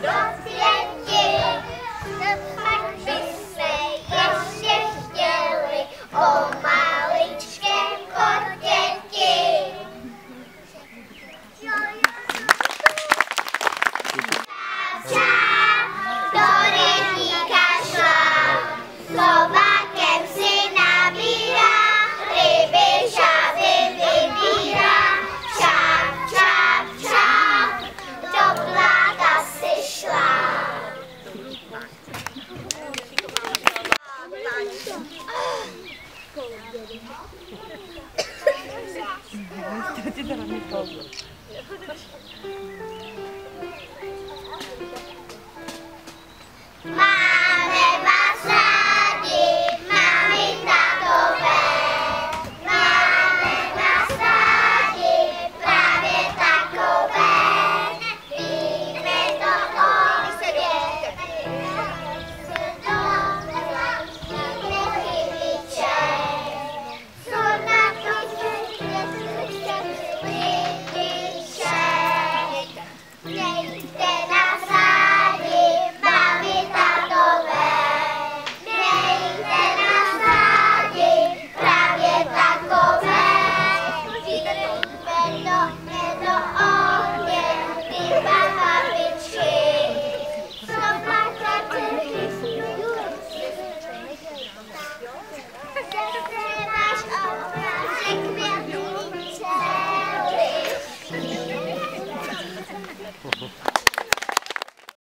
Don't 我打一下啊够了就在那里头也是这个 Feliz de